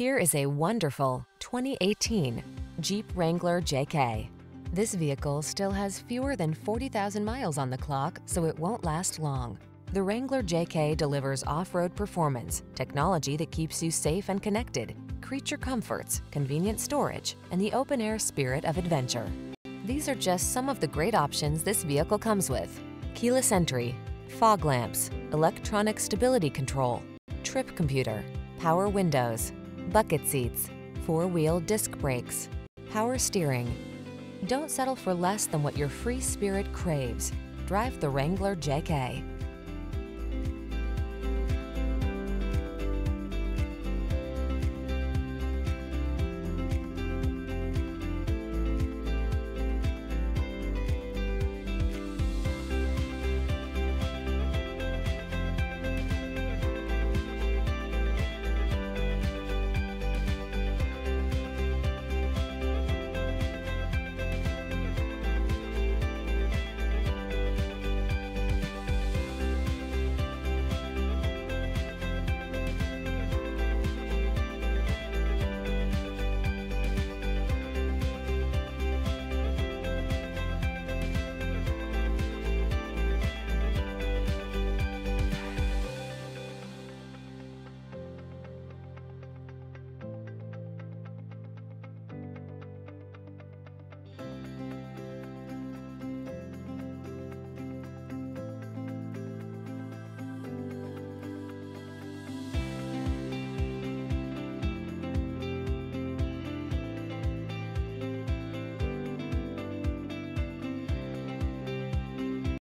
Here is a wonderful 2018 Jeep Wrangler JK. This vehicle still has fewer than 40,000 miles on the clock, so it won't last long. The Wrangler JK delivers off-road performance, technology that keeps you safe and connected, creature comforts, convenient storage, and the open-air spirit of adventure. These are just some of the great options this vehicle comes with. Keyless entry, fog lamps, electronic stability control, trip computer, power windows, bucket seats, four-wheel disc brakes, power steering. Don't settle for less than what your free spirit craves. Drive the Wrangler JK.